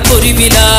করবি না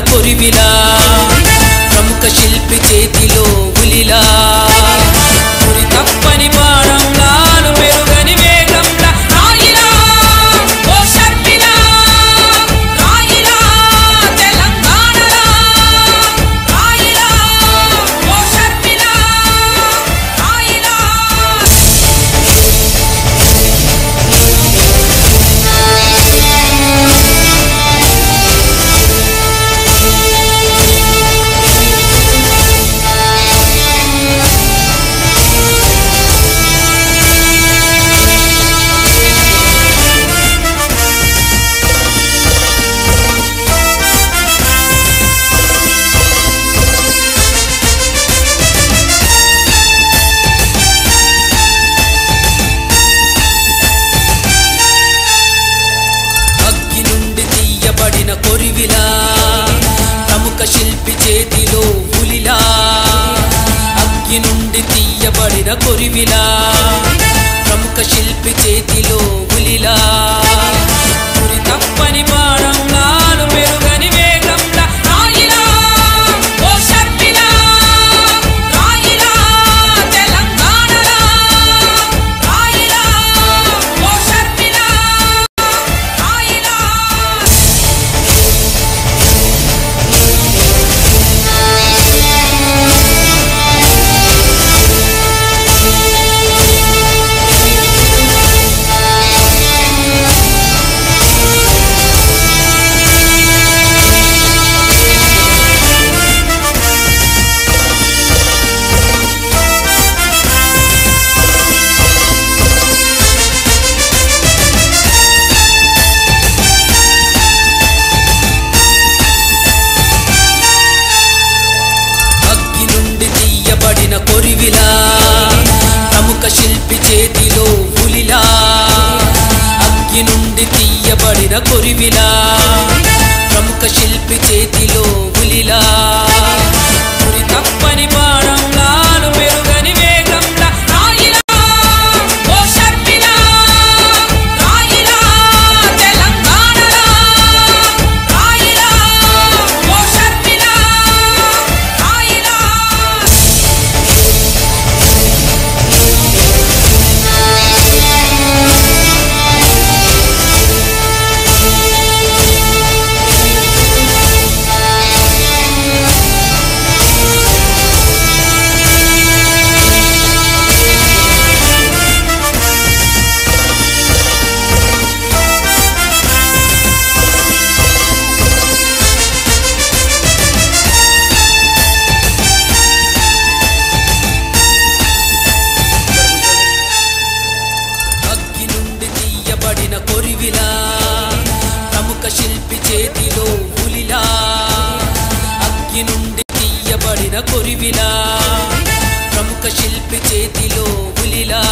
కొరివిలా ప్రముఖ శిల్పి చేతిలో ఉలిలా. గాలిలో పులిలా అగ్గి నుండి తీయబడిన కొరివిలా ప్రముఖ శిల్పి చేతిలో పులిలా. కొరివిలా ప్రముఖ శిల్పి చేతిలో ఉలిలా. తప్పని బా రాయి నుండి తీయబడిన కొరివిలా ప్రముఖ శిల్పి చేతిలో పులిలా